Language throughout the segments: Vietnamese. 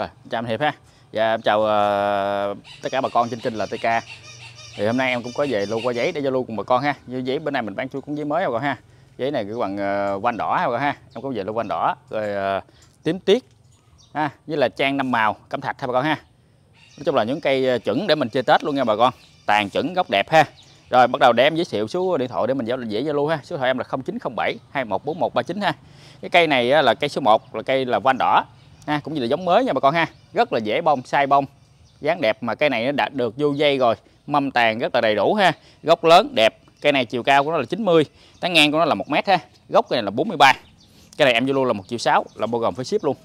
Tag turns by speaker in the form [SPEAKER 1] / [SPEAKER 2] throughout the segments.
[SPEAKER 1] Rồi, chào anh Hiệp ha. Dạ em chào uh, tất cả bà con trên kênh là TK. Thì hôm nay em cũng có về lưu qua giấy để giao lưu cùng bà con ha. Như giấy bên này mình bán chuối cũng giấy mới bà con ha. Giấy này cái bằng uh, quanh đỏ rồi bà con ha. Em có về lưu quanh đỏ rồi uh, tím tiết ha, với là trang năm màu cẩm thạch ha bà con ha. Nói chung là những cây chuẩn để mình chơi Tết luôn nha bà con. Tàn chuẩn gốc đẹp ha. Rồi bắt đầu để em giới thiệu số điện thoại để mình giao dễ giao lưu ha. Số điện thoại em là 0907 214139 ha. Cái cây này là cây số 1 là cây là quanh đỏ ha, cũng như là giống mới nha bà con ha. Rất là dễ bông, sai bông. Dáng đẹp mà cây này nó đã được vô dây rồi, mâm tàn rất là đầy đủ ha. Gốc lớn đẹp. Cây này chiều cao của nó là 90, tán ngang của nó là một mét ha. Gốc cây này là 43. Cái này em vô luôn là một triệu sáu là bao gồm phí ship luôn.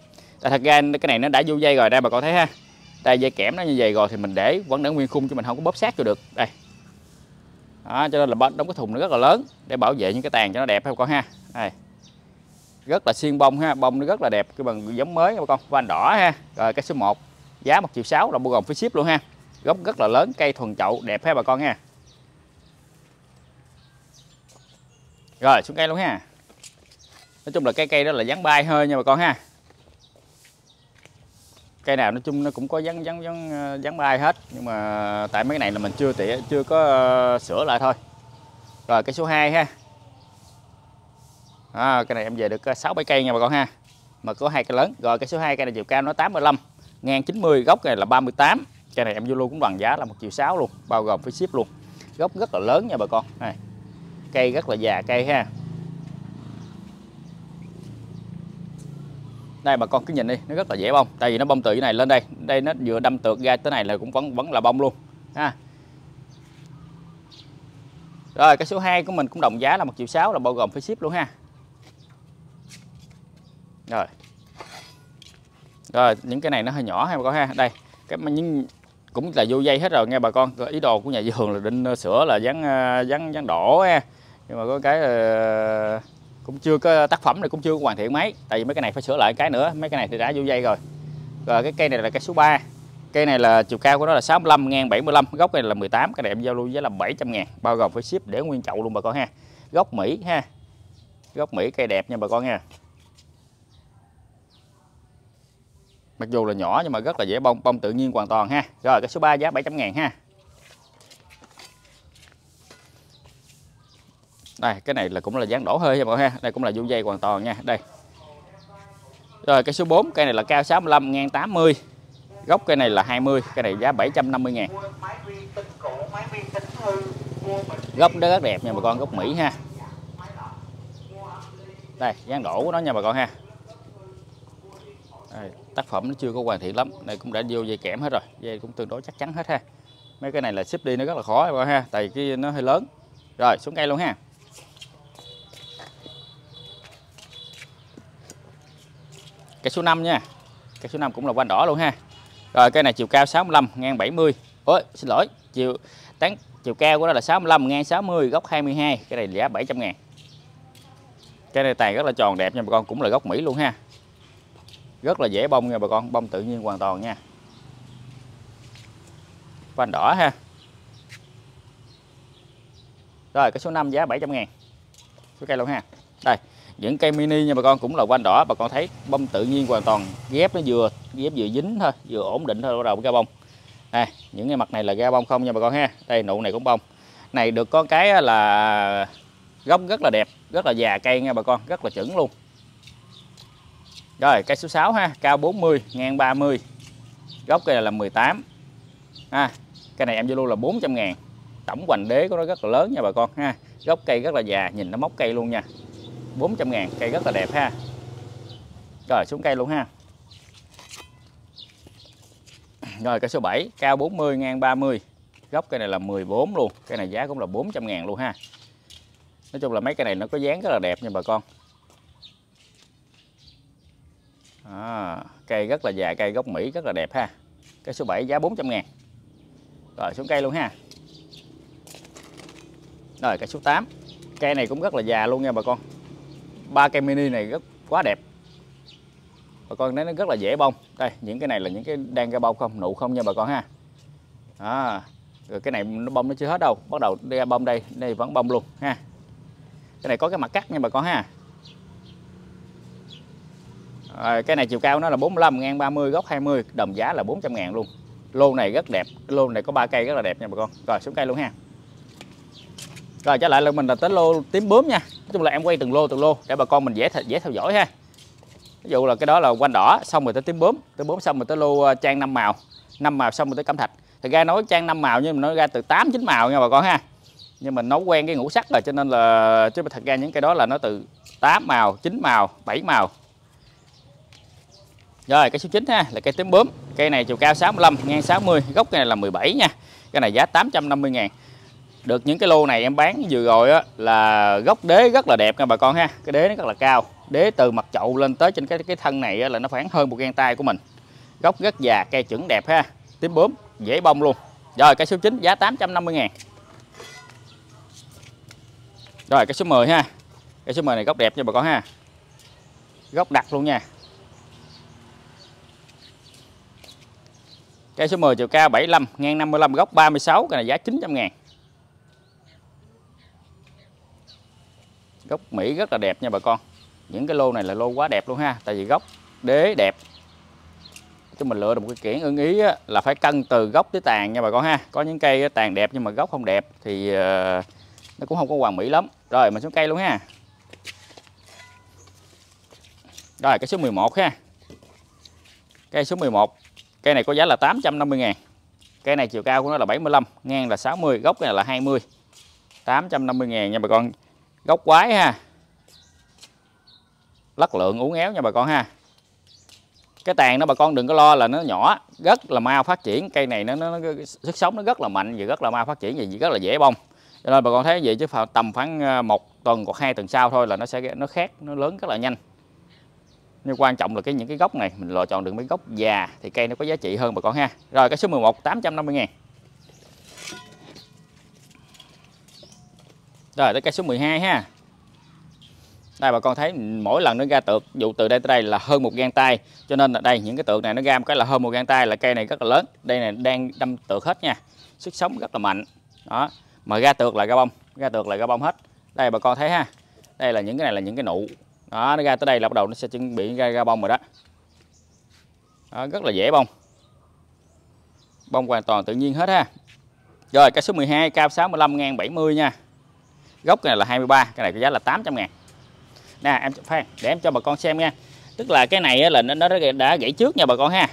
[SPEAKER 1] Tại thật ra cái này nó đã vô dây rồi đây bà con thấy ha. Đây dây kẽm nó như vậy rồi thì mình để vẫn để nguyên khung cho mình không có bóp sát cho được. Đây, đó, cho nên là đóng cái thùng nó rất là lớn để bảo vệ những cái tàn cho nó đẹp ha con ha đây rất là xiên bông ha bông nó rất là đẹp cái bằng giống mới nha bà con van đỏ ha. Rồi cái số 1 giá 1 triệu 6 là bao gồm phí ship luôn ha. Gốc rất là lớn cây thuần chậu đẹp ha bà con nha, rồi xuống cây luôn ha. Nói chung là cái cây đó là dáng bay hơi nha bà con ha. Cây nào nói chung nó cũng có dáng dáng dáng dáng ờ, bay hết nhưng mà tại mấy cái này là mình chưa tỉa chưa có uh, sửa lại thôi. Rồi cái số 2 ha à, cái này em về được ờ, 6 7 cây nha bà con ha. Mà có hai cây lớn. Rồi cây số 2 cây này chiều cao nó 85 ngang 90 gốc này là 38 cây này em vô luôn cũng bằng giá là 1 triệu 6 luôn bao gồm phí ship luôn. Gốc rất là lớn nha bà con. Này cây rất là già cây ha. Đây bà con cứ nhìn đi nó rất là dễ bông. Tại vì nó bông từ cái này lên đây. Đây nó vừa đâm tược ra tới này là cũng vẫn vẫn là bông luôn ha. Rồi cái số 2 của mình cũng đồng giá là 1 triệu 6 là bao gồm phí ship luôn ha rồi. Rồi những cái này nó hơi nhỏ ha bà con ha. Đây cái những cũng là vô dây hết rồi nghe bà con. Ý đồ của nhà vườn là định ờ, sửa là dán ờ, dán dán đổ ha. Nhưng mà có cái uh, cũng chưa có tác phẩm này cũng chưa hoàn thiện mấy. Tại vì mấy cái này phải sửa lại cái nữa mấy cái này thì đã vô dây rồi. Rồi cái cây này là cây số 3 cây này là chiều cao của nó là 65 ngang 75 gốc này là 18 cái này em giao lưu với là 700 ngàn bao gồm phải ship để nguyên chậu luôn bà con ha. Gốc Mỹ ha. Gốc Mỹ cây đẹp nha bà con nha. Mặc dù là nhỏ nhưng mà rất là dễ bông bông tự nhiên hoàn toàn ha. Rồi cái số 3 giá 700 ngàn ha. Đây cái này là cũng là dáng đổ hơi nha mọi ha. Đây cũng là vô dây hoàn toàn nha. Đây. Rồi cái số 4 cây này là cao 65 ngang 80 gốc cây này là 20 cây này giá 750 ngàn. Gốc đó rất đẹp nha bà con gốc Mỹ ha. Đây dáng đổ của nó nha bà con ha. Đây, tác phẩm nó chưa có hoàn thiện lắm này cũng đã vô dây kẽm hết rồi. Dây cũng tương đối chắc chắn hết ha. Mấy cái này là ship đi nó rất là khó rồi ha, tại cái nó hơi lớn. Rồi, xuống cây luôn ha. Cây số 5 nha. Cây số 5 cũng là quanh đỏ luôn ha. Rồi, cây này chiều cao 65 ngang 70 ôi, xin lỗi, chiều tán, chiều cao của nó là 65 ngang 60 góc 22 cái này giá 700 ngàn. Cây này tàn rất là tròn đẹp nha, bà con cũng là gốc Mỹ luôn ha rất là dễ bông nha bà con bông tự nhiên hoàn toàn nha. Quanh đỏ ha. Rồi, cái số 5 giá 700 ngàn. Số cây luôn ha. Đây, những cây mini nha bà con, cũng là quanh đỏ. Bà con thấy bông tự nhiên hoàn toàn, ghép nó vừa, ghép vừa dính thôi, vừa ổn định thôi, bắt đầu ra bông đây à, những cái mặt này là ra bông không nha bà con ha. Đây, nụ này cũng bông này, được có cái là gốc rất là đẹp, rất là già cây nha bà con, rất là chuẩn luôn rồi, cây số 6 ha, cao 40 ngang 30 gốc cây này là 18 ha, cây này em giao lưu là 400 ngàn. Tổng hoành đế của nó rất là lớn nha bà con ha. Gốc cây rất là già, nhìn nó móc cây luôn nha. 400 ngàn, cây rất là đẹp ha. Rồi, xuống cây luôn ha. Rồi, cây số 7 cao 40 ngang 30 gốc cây này là 14 luôn. Cây này giá cũng là 400 ngàn luôn ha. Nói chung là mấy cây này nó có dáng rất là đẹp nha bà con. À, cây rất là già cây gốc Mỹ rất là đẹp ha. Cây số 7 giá 400 ngàn. Rồi xuống cây luôn ha. Rồi cây số 8 cây này cũng rất là già luôn nha bà con. Ba cây mini này rất quá đẹp. Bà con thấy nó rất là dễ bông. Đây những cái này là những cái đang ra bông không? Nụ không nha bà con ha. À, rồi cái này nó bông nó chưa hết đâu. Bắt đầu ra bông đây đây vẫn bông luôn ha. Cái này có cái mặt cắt nha bà con ha à, cái này chiều cao nó là 45 ngang 30 góc 20 đồng giá là 400 ngàn luôn. Lô này rất đẹp lô này có ba cây rất là đẹp nha bà con. Rồi xuống cây luôn ha. Rồi trở lại là mình là tới lô tím bướm nha. Nói chung là em quay từng lô từng lô để bà con mình dễ dễ theo dõi ha. Ví dụ là cái đó là quanh đỏ xong rồi tới tím bướm tím bướm xong rồi tới lô ờ, trang năm màu năm màu xong rồi tới cẩm thạch. Thì ra nói trang năm màu nhưng mà nó ra từ 8 9 màu nha bà con ha. Nhưng mình nấu quen cái ngũ sắc rồi cho nên là chứ thật ra những cái đó là nó từ 8 màu 9 màu 7 màu rồi cây số 9 ha là cây tím bướm. Cây này chiều cao 65 ngang 60 gốc cây này là 17 nha. Cây này giá 850 ngàn. Được những cái lô này em bán vừa rồi á là gốc đế rất là đẹp nha bà con ha. Cái đế nó rất là cao. Đế từ mặt chậu lên tới trên cái cái thân này á, là nó khoảng hơn một gang tay của mình. Gốc rất già cây chuẩn đẹp ha. Tím bướm dễ bông luôn. Rồi cây số 9 giá 850 ngàn. Rồi cây số 10 ha. Cây số 10 này gốc đẹp nha bà con ha. Gốc đặc luôn nha. Cây số 10 chiều cao 75, ngang 55, gốc 36, cái này giá 900 ngàn. Gốc Mỹ rất là đẹp nha bà con. Những cái lô này là lô quá đẹp luôn ha Tại vì gốc đế đẹp. Chúng mình lựa được một cái kiển ưng ý là phải cân từ gốc tới tàn nha bà con ha. Có những cây tàn đẹp nhưng mà gốc không đẹp Thì ờ, nó cũng không có hoàn mỹ lắm. Rồi mình xuống cây luôn ha. Rồi cái số 11 ha. Cây số 11 Cây này có giá là 850 ngàn. Cây này chiều cao của nó là 75 Ngang là 60 Gốc này là 20 850 ngàn nha bà con. Gốc quái ha. Lắc lượng uống éo nha bà con ha. Cái tàn đó bà con đừng có lo là nó nhỏ rất là mau phát triển. Cây này nó, nó, nó sức sống nó rất là mạnh và rất là mau phát triển và rất là dễ bông cho nên bà con thấy vậy chứ tầm khoảng ờ, một tuần hoặc hai tuần sau thôi là nó sẽ nó khác nó lớn rất là nhanh nhưng quan trọng là cái những cái gốc này, mình lựa chọn được mấy gốc già thì cây nó có giá trị hơn bà con ha. Rồi, cái số 11 850 ngàn. Rồi, tới cây số 12 ha. Đây, bà con thấy mỗi lần nó ra tược dụ từ đây tới đây là hơn một gan tay, cho nên là đây, những cái tượng này nó ra một cái là hơn một gan tay, là cây này rất là lớn. Đây này đang đâm tược hết nha. Sức sống rất là mạnh. Đó, mà ra tược là ra bông, ra tược là ra bông hết. Đây, bà con thấy ha. Đây là những cái này là những cái nụ đó nó ra tới đây là bắt đầu nó sẽ chuẩn bị ra, ra bông rồi đó. đó rất là dễ bông. Bông hoàn toàn tự nhiên hết ha. Rồi cái số 12 cao 65 ngang 70 nha. Gốc này là 23 cái này có giá là 800 ngàn. Nè em phan để em cho bà con xem nha. Tức là cái này là nó, nó đã gãy trước nha bà con ha.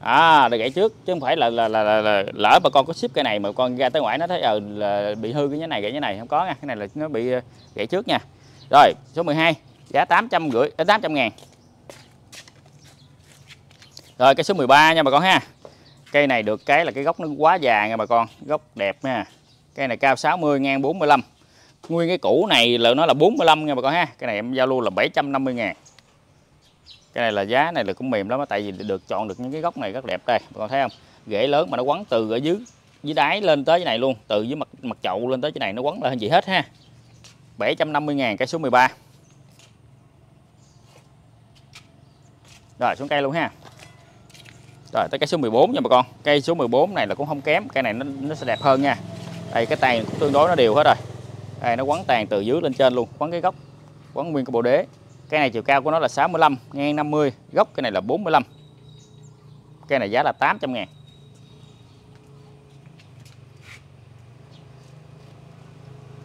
[SPEAKER 1] À đã gãy trước chứ không phải là là, là, là, là lỡ bà con có ship cái này mà con ra tới ngoài nó thấy ờ là bị hư cái nhánh này gãy như này không có nha. Cái này là nó bị ờ, gãy trước nha. Rồi số 12 giá 800 rưỡi à, 800 ngàn. Rồi cái số 13 nha bà con ha. Cây này được cái là cái gốc nó quá già nha bà con gốc đẹp nha. Cây này cao 60 ngang 45 nguyên cái cũ này là nó là 45 nha bà con ha. Cái này em giao lưu là 750 ngàn. Cái này là giá này là cũng mềm lắm đó, tại vì được chọn được những cái gốc này rất đẹp đây bà con thấy không? Rễ lớn mà nó quấn từ ở dưới dưới đáy lên tới cái này luôn từ dưới mặt mặt chậu lên tới cái này nó quấn lên gì hết ha. 750 ngàn cái số 13 rồi xuống cây luôn ha. Rồi tới cây số 14 nha bà con. Cây số 14 này là cũng không kém cây này nó, nó sẽ đẹp hơn nha. Đây cái tàn cũng tương đối nó đều hết rồi. Đây nó quấn tàn từ dưới lên trên luôn quấn cái gốc quấn nguyên cái bộ đế. Cây này chiều cao của nó là 65 ngang 50 gốc cái này là 45 cây này giá là 800 ngàn.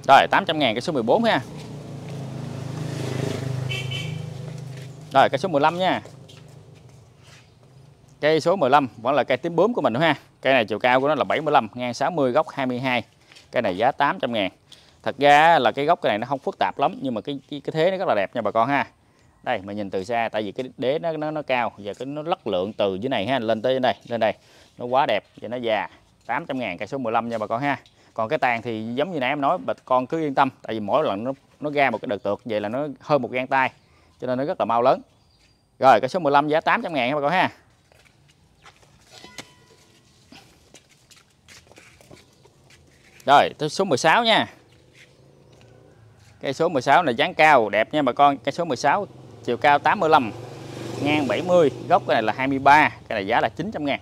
[SPEAKER 1] Rồi 800 ngàn cái số 14 ha. Rồi cây số 15 nha. Cây số 15 vẫn là cây tím bướm của mình nữa ha. Cây này chiều cao của nó là 75 ngang 60 gốc 22 Cây này giá 800 ngàn. Thật ra là cái gốc cái này nó không phức tạp lắm Nhưng mà cái cái, cái thế nó rất là đẹp nha bà con ha. Đây mà nhìn từ xa Tại vì cái đế nó nó, nó cao Và cái nó lắc lượng từ dưới này ha Lên tới đây lên đây. Nó quá đẹp và nó già 800 ngàn cây số 15 nha bà con ha. Còn cái tàn thì giống như nãy em nói Bà con cứ yên tâm Tại vì mỗi lần nó nó ra một cái đợt tược Vậy là nó hơn một gan tay Cho nên nó rất là mau lớn. Rồi cái số 15 giá 800 ngàn nha bà con ha. Rồi tới số 16 nha. Cây số 16 này dáng cao đẹp nha bà con. Cây số 16 chiều cao 85 Ngang 70 Gốc cái này là 23 Cái này giá là 900 ngàn.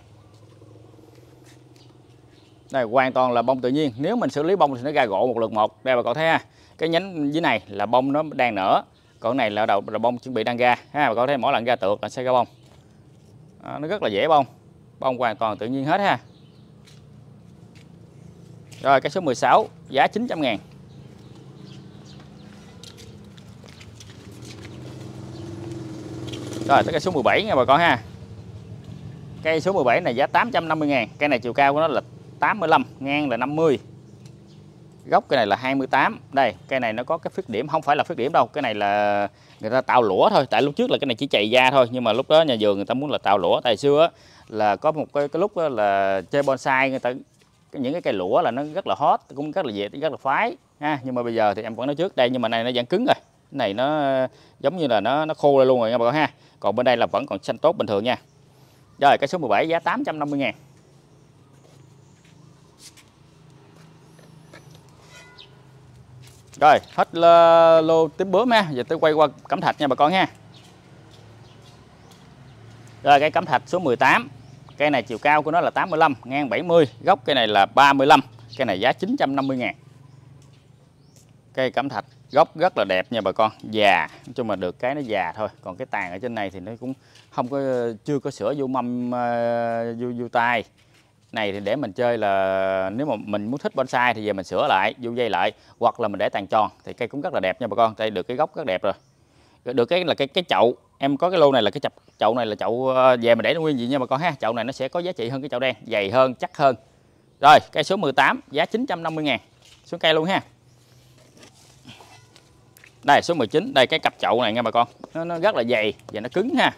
[SPEAKER 1] Đây hoàn toàn là bông tự nhiên. Nếu mình xử lý bông thì nó ra gỗ một lượt một. Đây bà con thấy ha. Cái nhánh dưới này là bông nó đang nở. Còn này là đầu là bông chuẩn bị đang ra. Ha bà con thấy mỗi lần ra tược là sẽ ra bông. À, nó rất là dễ bông. Bông hoàn toàn tự nhiên hết ha rồi cái số 16 giá 900 ngàn. Rồi tới cây số 17 nha bà con ha. Cây số 17 này giá 850 ngàn Cây này chiều cao của nó là 85 Ngang là 50 Góc cây này là 28 Đây cây này nó có cái khuyết điểm Không phải là khuyết điểm đâu Cái này là người ta tạo lũa thôi. Tại lúc trước là cái này chỉ chạy da thôi Nhưng mà lúc đó nhà vườn người ta muốn là tạo lũa. Tại xưa là có một cái, cái lúc là chơi bonsai người ta những cái cây lũa là nó rất là hot, cũng rất là dễ, rất là phái, ha. Nhưng mà bây giờ thì em vẫn nói trước, đây nhưng mà này nó vẫn cứng rồi. Cái này nó giống như là nó nó khô lên luôn rồi nha bà con ha. Còn bên đây là vẫn còn xanh tốt bình thường nha. Rồi, cái số 17 giá 850 ngàn. Rồi, hết lô tím bướm ha. Giờ tôi quay qua cẩm thạch nha bà con ha. Rồi, cái cẩm thạch số 18 Cây này chiều cao của nó là 85 Ngang 70 Gốc cây này là 35 Cây này giá 950 ngàn. Cây cẩm thạch, gốc rất là đẹp nha bà con, già, nói chung là được cái nó già thôi, còn cái tàn ở trên này thì nó cũng không có, chưa có sửa vô mâm ờ, vô vô tay. Này thì để mình chơi là nếu mà mình muốn thích bonsai thì giờ mình sửa lại, vô dây lại, hoặc là mình để tàn tròn, thì cây cũng rất là đẹp nha bà con, đây được cái gốc rất đẹp rồi. Được cái là cái cái chậu em có cái lô này là cái chập chậu này là chậu ờ, về mình để nó nguyên vậy nha bà con ha. Chậu này nó sẽ có giá trị hơn cái chậu đen dày hơn chắc hơn. Rồi cây số 18 giá 950 ngàn. Xuống cây luôn ha. Đây số 19 đây cái cặp chậu này nha bà con. Nó, nó rất là dày và nó cứng ha.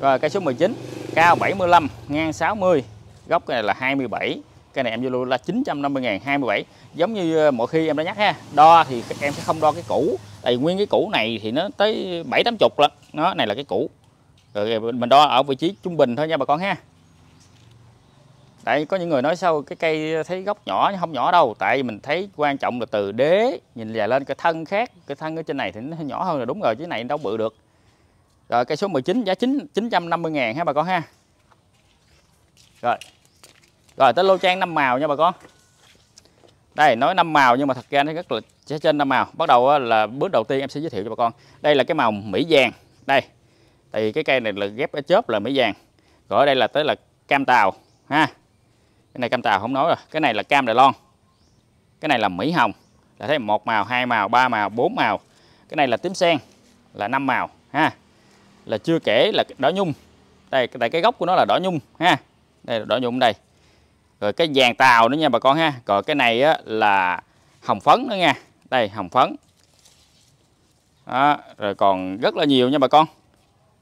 [SPEAKER 1] Rồi cây số 19 cao 75 ngang 60 góc này là 27 cái này em vô luôn là 950 ngàn 27 giống như ờ, mọi khi em đã nhắc ha đo thì em sẽ không đo cái cũ tại nguyên cái cũ này thì nó tới 7 80 lận. Nó, này là cái cũ. Rồi mình đo ở vị trí trung bình thôi nha bà con ha. Tại có những người nói sao cái cây thấy gốc nhỏ nhưng không nhỏ đâu. Tại mình thấy quan trọng là từ đế, nhìn dài lên cái thân khác. Cái thân ở trên này thì nó nhỏ hơn là đúng rồi, chứ này đâu bự được. Rồi, cây số 19 giá 9 950 ngàn ha bà con ha. Rồi. Rồi, tới lô trang năm màu nha bà con đây, nói năm màu nhưng mà thật ra nó rất là sẽ trên năm màu. Bắt đầu là bước đầu tiên em sẽ giới thiệu cho bà con. Đây là cái màu mỹ vàng. Đây thì cái cây này là ghép ở chớp là mỹ vàng. Rồi đây là tới là cam tàu, ha. Cái này cam tàu không nói rồi. Cái này là cam đài loan. Cái này là mỹ hồng. Là thấy một màu, hai màu, ba màu, bốn màu. Cái này là tím sen, là năm màu, ha. Là chưa kể là đỏ nhung. Đây, tại cái gốc của nó là đỏ nhung, ha. Đây là đỏ nhung đây rồi cái vàng tàu nữa nha bà con ha còn cái này á, là hồng phấn nữa nha đây hồng phấn đó, rồi còn rất là nhiều nha bà con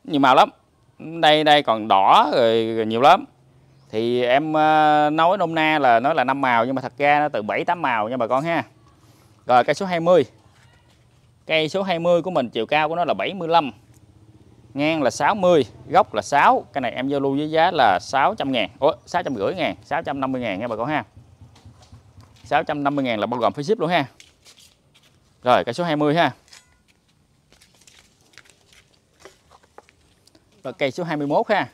[SPEAKER 1] nhiều màu lắm đây đây còn đỏ rồi, rồi nhiều lắm thì em ờ, nói nôm na là nó là năm màu nhưng mà thật ra nó từ 7 8 màu nha bà con ha. Rồi cây số 20. Cây số 20 của mình chiều cao của nó là 75. Ngang là 60, góc là 6. Cái này em giao lưu với giá là 600 ngàn. Ủa, 650 ngàn, 650 ngàn nha bà con ha. 650 ngàn là bao gồm phí ship luôn ha. Rồi cái số 20 ha. Rồi cây số 21 ha.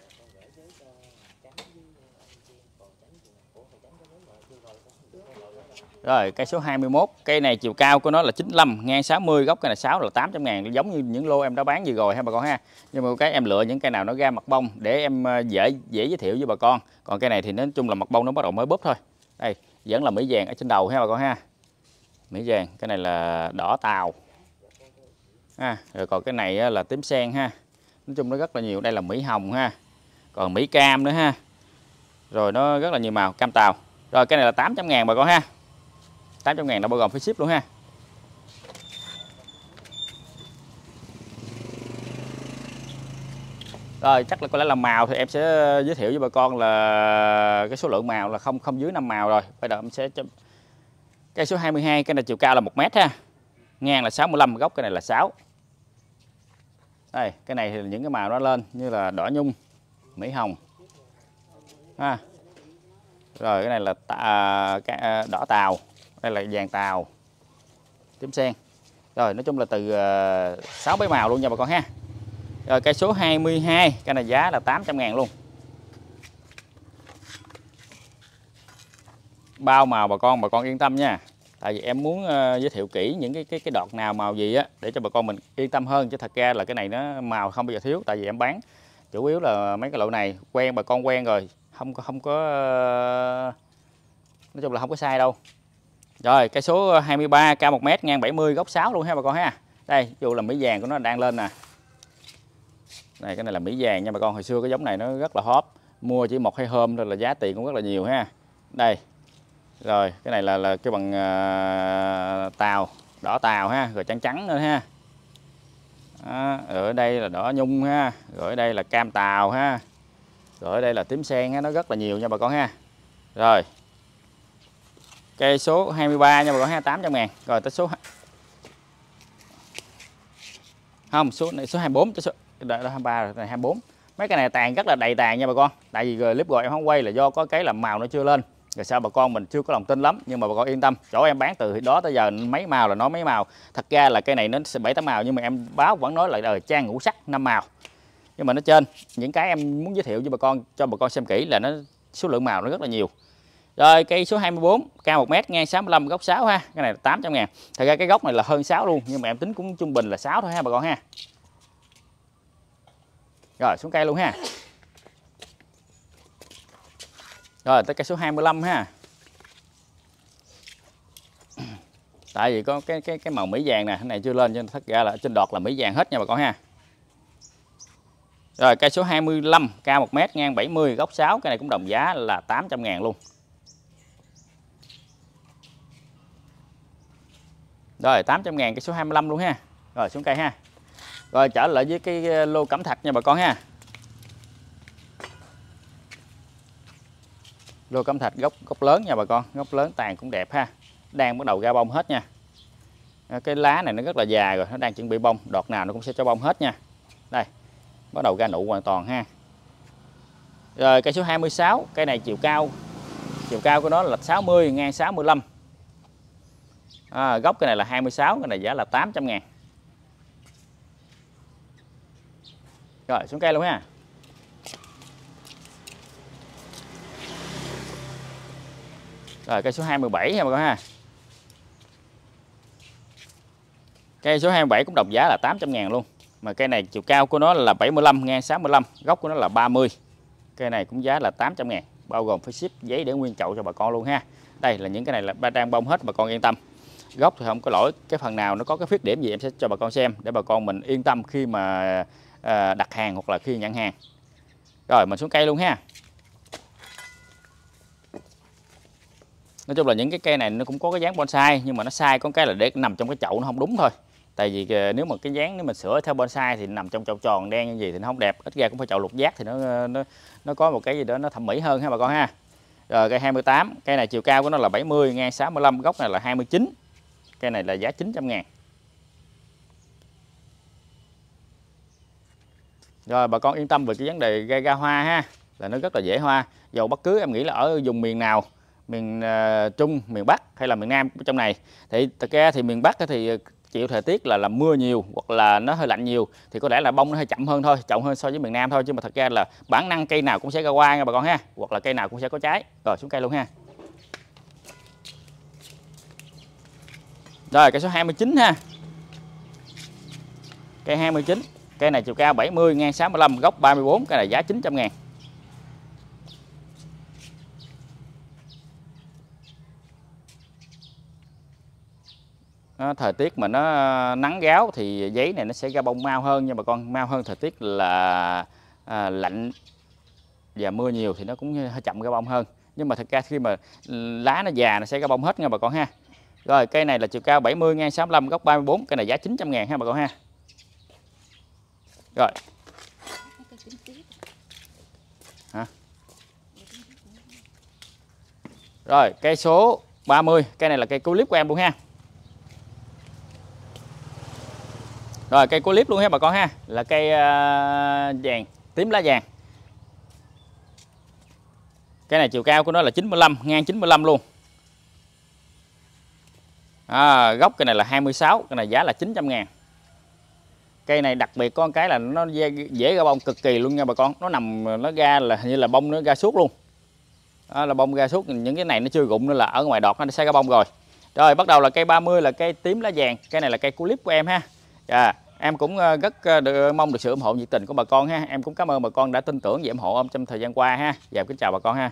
[SPEAKER 1] Rồi, cây số 21 Cây này chiều cao của nó là 95 Ngang 60 Gốc cây này 6 là 800 ngàn. Giống như những lô em đã bán vừa rồi ha bà con ha. Nhưng mà cái em lựa những cây nào nó ra mặt bông Để em ờ, dễ dễ giới thiệu với bà con. Còn cây này thì nói chung là mặt bông nó bắt đầu mới búp thôi. Đây, vẫn là mỹ vàng ở trên đầu ha bà con ha. Mỹ vàng, Cái này là đỏ tàu. Ha. Rồi còn cái này là tím sen ha. Nói chung nó rất là nhiều, Đây là mỹ hồng ha. Còn mỹ cam nữa ha. Rồi nó rất là nhiều màu, cam tàu. Rồi, cái này là 800 ngàn bà con ha. 800 ngàn đã bao gồm phí ship luôn ha Rồi chắc là có lẽ là màu thì em sẽ giới thiệu với bà con là cái số lượng màu là không không dưới 5 màu rồi. Bây giờ em sẽ cây số 22 cái này chiều cao là 1 mét ha. Ngang là 65, gốc cái này là 6. Đây, cái này thì những cái màu nó lên như là đỏ nhung, mỹ hồng. Ha. Rồi cái này là à, à, đỏ tàu đây là vàng tàu. Tím sen. Rồi nói chung là từ uh, 6 bảy màu luôn nha bà con ha. Rồi cây số 22 cái này giá là 800 ngàn luôn. Bao màu bà con bà con yên tâm nha. Tại vì em muốn uh, giới thiệu kỹ những cái cái cái đọt nào màu gì á để cho bà con mình yên tâm hơn. Chứ thật ra là cái này nó màu không bao giờ thiếu tại vì em bán chủ yếu là mấy cái loại này quen bà con quen rồi. Không có không có uh, nói chung là không có sai đâu rồi cây số 23 cao 1 m ngang 70 góc 6 luôn ha bà con ha. Đây dù là mỹ vàng của nó đang lên nè. Này cái này là mỹ vàng nha bà con. Hồi xưa cái giống này nó rất là hot. Mua chỉ một hai hôm thôi là giá tiền cũng rất là nhiều ha. Đây. Rồi cái này là là cái bằng uh, tàu đỏ tàu ha rồi trắng trắng nữa ha. Đó, rồi ở đây là đỏ nhung ha rồi ở đây là cam tàu ha. Rồi ở đây là tím sen ha nó rất là nhiều nha bà con ha. Rồi cây số 23 nha bà con ha 800 ngàn. Rồi tới số không số này số 24 số đó, đó 23 rồi này 24 mấy cái này tàn rất là đầy tàn nha bà con. Tại vì clip rồi em không quay là do có cái là màu nó chưa lên. Rồi sao bà con mình chưa có lòng tin lắm nhưng mà bà con yên tâm. Chỗ em bán từ đó tới giờ mấy màu là nó mấy màu. Thật ra là cây này nó sẽ bảy tám màu nhưng mà em báo vẫn nói là đời trang ngũ sắc năm màu. Nhưng mà nó trên những cái em muốn giới thiệu với bà con cho bà con xem kỹ là nó số lượng màu nó rất là nhiều rồi, cây số 24 cao 1 m ngang 65 góc 6 ha. Cái này là 800 ngàn. Thật ra cái góc này là hơn 6 luôn, nhưng mà em tính cũng trung bình là 6 thôi ha, bà con ha. Rồi, xuống cây luôn ha. Rồi, tới cây số 25 ha. Tại vì có cái cái cái màu mỹ vàng nè, cái này chưa lên cho nên thật ra là trên đọt là mỹ vàng hết nha bà con ha. Rồi, cây số 25 cao 1 m ngang 70 góc 6 cái này cũng đồng giá là 800 ngàn luôn. Rồi 800 ngàn cái số 25 luôn ha. Rồi, xuống cây ha. Rồi, trở lại với cái ờ, lô cẩm thạch nha bà con ha. Lô cẩm thạch gốc gốc lớn nha bà con, Gốc lớn, tàn cũng đẹp ha. Đang bắt đầu ra bông hết nha. Ờ, cái lá này nó rất là dài rồi, Nó đang chuẩn bị bông, Đọt nào nó cũng sẽ cho bông hết nha. Đây, Bắt đầu ra nụ hoàn toàn ha. Rồi, cây số 26 Cây này chiều cao. Chiều cao của nó là 60 ngang 65 à, gốc cái này là 26 cái này giá là 800 ngàn. Rồi xuống cây luôn ha. Rồi cây số 27 nha mọi người ha. Cây số 27 cũng đồng giá là 800 ngàn luôn. Mà cây này chiều cao của nó là 75 ngang 65 gốc của nó là 30 cây này cũng giá là 800 ngàn bao gồm phải ship giấy để nguyên chậu cho bà con luôn ha. Đây là những cái này là đang bông hết bà con yên tâm gốc thì không có lỗi. Cái phần nào nó có cái khuyết điểm gì em sẽ cho bà con xem để bà con mình yên tâm khi mà à, đặt hàng hoặc là khi nhận hàng. Rồi, mình xuống cây luôn ha. Nói chung là những cái cây này nó cũng có cái dáng bonsai, nhưng mà nó sai có cái là để nằm trong cái chậu nó không đúng thôi. Tại vì à, nếu mà cái dáng, nếu mình sửa theo bonsai thì nằm trong chậu tròn, đen như gì thì nó không đẹp. Ít ra cũng phải chậu lục giác thì nó nó nó có một cái gì đó nó thẩm mỹ hơn ha bà con ha. Rồi, cây 28 cây này chiều cao của nó là 70 ngang 65 gốc này là 29 cây này là giá 900 ngàn. Rồi bà con yên tâm về cái vấn đề gây ra hoa ha. Là nó rất là dễ hoa. Dầu bất cứ em nghĩ là ở vùng miền nào Miền uh, Trung, miền Bắc hay là miền Nam trong này. Thì thật ra thì miền Bắc thì ờ, chịu thời tiết là là mưa nhiều hoặc là nó hơi lạnh nhiều thì có lẽ là bông nó hơi chậm hơn thôi chậm hơn so với miền Nam thôi. Chứ mà thật ra là bản năng cây nào cũng sẽ ra hoa nha bà con ha. Hoặc là cây nào cũng sẽ có trái. Rồi xuống cây luôn ha. Rồi cây số 29 ha. Cây 29, cây này chiều cao 70 ngang 65, góc 34, cây này giá 900 ngàn. Đó, thời tiết mà nó ờ, nắng gáo thì giấy này nó sẽ ra bông mau hơn nhưng mà con mau hơn thời tiết là à, lạnh và mưa nhiều thì nó cũng hơi chậm ra bông hơn nhưng mà thật ra khi mà ừ, lá nó già nó sẽ ra bông hết nha bà con ha rồi cây này là chiều cao 70 ngang 65 góc 34 cây này giá 900 ngàn ha bà con ha. Rồi. Hả? Rồi cây số 30 cây này là cây clip của em luôn ha. Rồi cây clip luôn ha bà con ha. Là cây uh, vàng tím lá vàng. Cái này chiều cao của nó là 95 ngang 95 luôn à, gốc cây này là 26 cây này giá là 900 ngàn. Cây này đặc biệt con cái là nó dễ ra bông cực kỳ luôn nha bà con. Nó nằm nó ra là như là bông nó ra suốt luôn. Đó là bông ra suốt những cái này nó chưa rụng nữa là ở ngoài đọt nó sẽ ra bông rồi. Rồi bắt đầu là cây 30 là cây tím lá vàng. Cây này là cây clip của em ha. À, em cũng ờ, rất ờ, được, ờ, mong được sự ủng hộ nhiệt tình của bà con ha. Em cũng cảm ơn bà con đã tin tưởng và ủng hộ em trong thời gian qua ha. Và kính chào bà con ha.